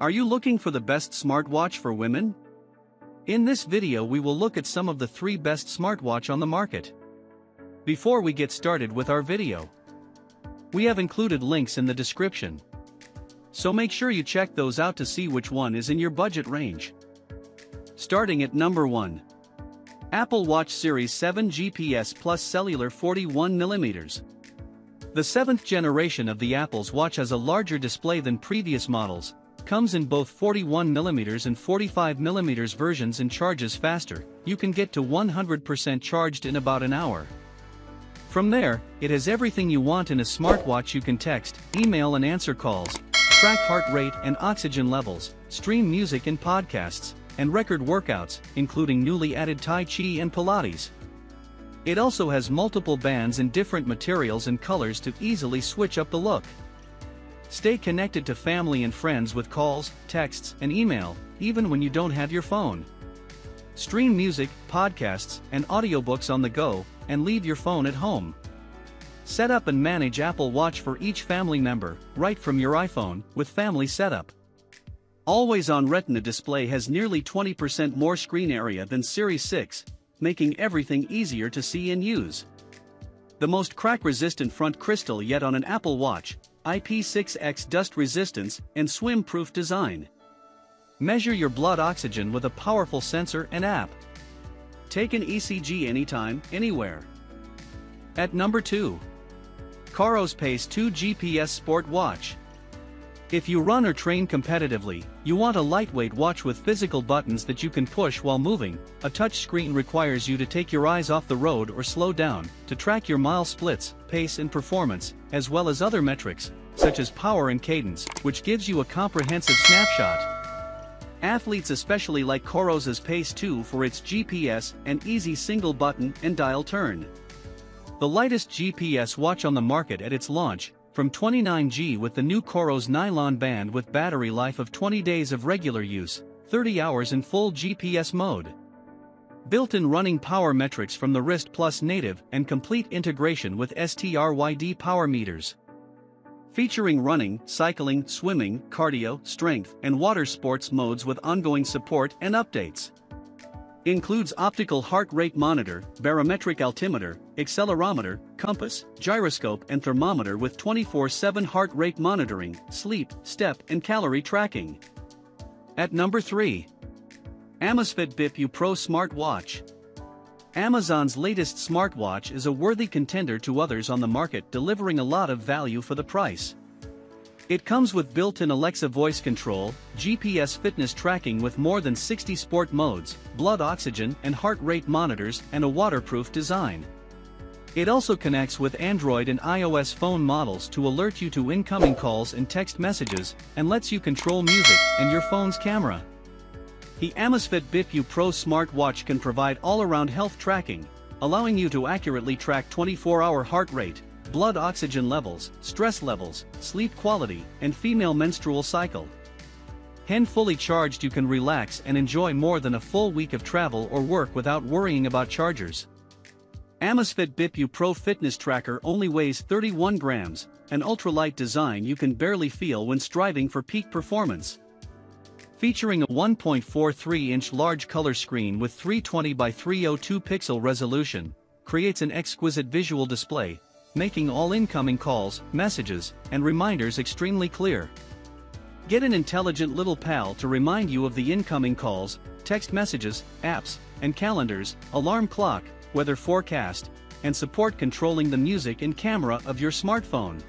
Are you looking for the best smartwatch for women? In this video we will look at some of the 3 best smartwatch on the market. Before we get started with our video, we have included links in the description. So make sure you check those out to see which one is in your budget range. Starting at number 1. Apple Watch Series 7 GPS Plus Cellular 41mm. The seventh generation of the Apple's Watch has a larger display than previous models, comes in both 41mm and 45mm versions and charges faster, you can get to 100% charged in about an hour. From there, it has everything you want in a smartwatch you can text, email and answer calls, track heart rate and oxygen levels, stream music and podcasts, and record workouts, including newly added Tai Chi and Pilates. It also has multiple bands in different materials and colors to easily switch up the look. Stay connected to family and friends with calls, texts, and email, even when you don't have your phone. Stream music, podcasts, and audiobooks on the go, and leave your phone at home. Set up and manage Apple Watch for each family member, right from your iPhone, with Family Setup. Always on Retina display has nearly 20% more screen area than Series 6, making everything easier to see and use. The most crack-resistant front crystal yet on an Apple Watch, IP6X dust resistance and swim-proof design. Measure your blood oxygen with a powerful sensor and app. Take an ECG anytime, anywhere. At number 2. Coros Pace 2 GPS Sport Watch. If you run or train competitively, you want a lightweight watch with physical buttons that you can push while moving. A touch screen requires you to take your eyes off the road or slow down to track your mile splits, pace and performance, as well as other metrics, such as power and cadence, which gives you a comprehensive snapshot. Athletes especially like Coros's Pace 2 for its GPS and easy single button and dial turn. The lightest GPS watch on the market at its launch, from 29G with the new Coros nylon band with battery life of 20 days of regular use, 30 hours in full GPS mode. Built-in running power metrics from the Wrist Plus native and complete integration with STRYD power meters. Featuring running, cycling, swimming, cardio, strength, and water sports modes with ongoing support and updates. Includes optical heart rate monitor, barometric altimeter, accelerometer, compass, gyroscope and thermometer with 24-7 heart rate monitoring, sleep, step and calorie tracking. At number 3. Amazfit Bip Pro Smartwatch. Amazon's latest smartwatch is a worthy contender to others on the market delivering a lot of value for the price. It comes with built-in Alexa voice control, GPS fitness tracking with more than 60 sport modes, blood oxygen and heart rate monitors and a waterproof design. It also connects with Android and iOS phone models to alert you to incoming calls and text messages, and lets you control music and your phone's camera. The Amazfit Bip Pro smartwatch can provide all-around health tracking, allowing you to accurately track 24-hour heart rate, blood oxygen levels, stress levels, sleep quality, and female menstrual cycle. Hen fully charged you can relax and enjoy more than a full week of travel or work without worrying about chargers. Amazfit BipU Pro Fitness Tracker only weighs 31 grams, an ultralight design you can barely feel when striving for peak performance. Featuring a 1.43-inch large color screen with 320 by 302 pixel resolution, creates an exquisite visual display making all incoming calls, messages, and reminders extremely clear. Get an intelligent little pal to remind you of the incoming calls, text messages, apps, and calendars, alarm clock, weather forecast, and support controlling the music and camera of your smartphone.